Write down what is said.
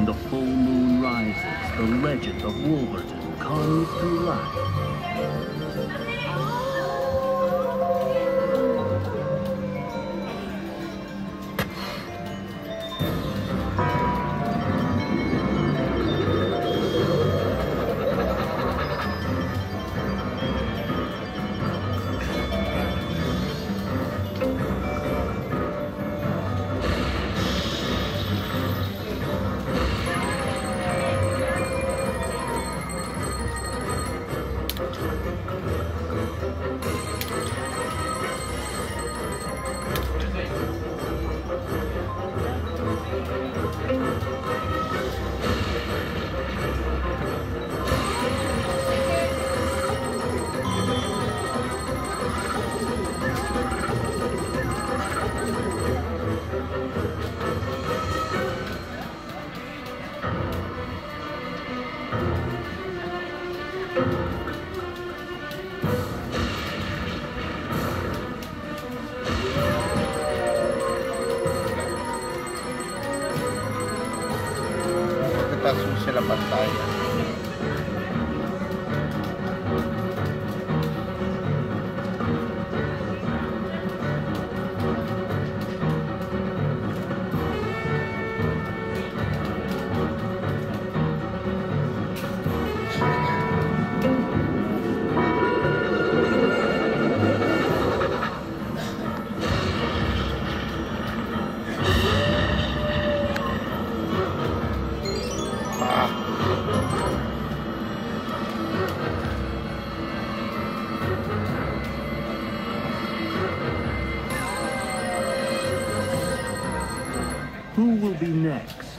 When the full moon rises, the legend of Wolverton comes to life. cartas usa la pantalla. Who will be next?